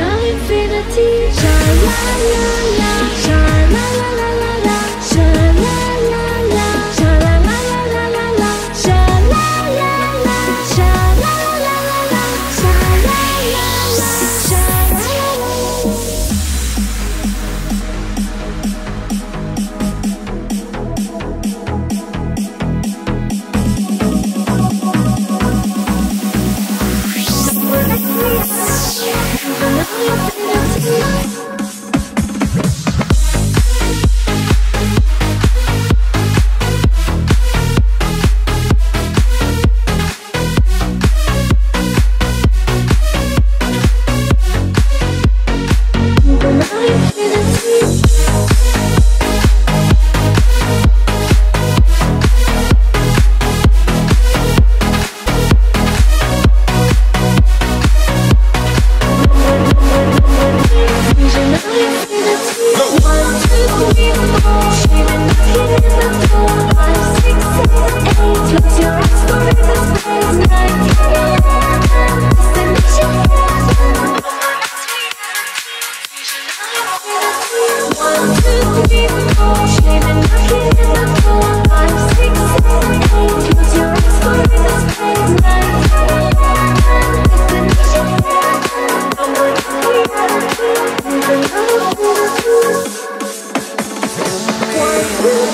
Infinity with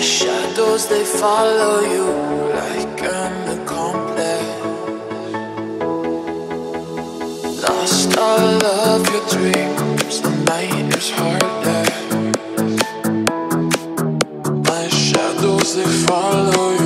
The shadows, they follow you like an accomplice. Lost all of your dreams, the night is harder. My shadows, they follow you.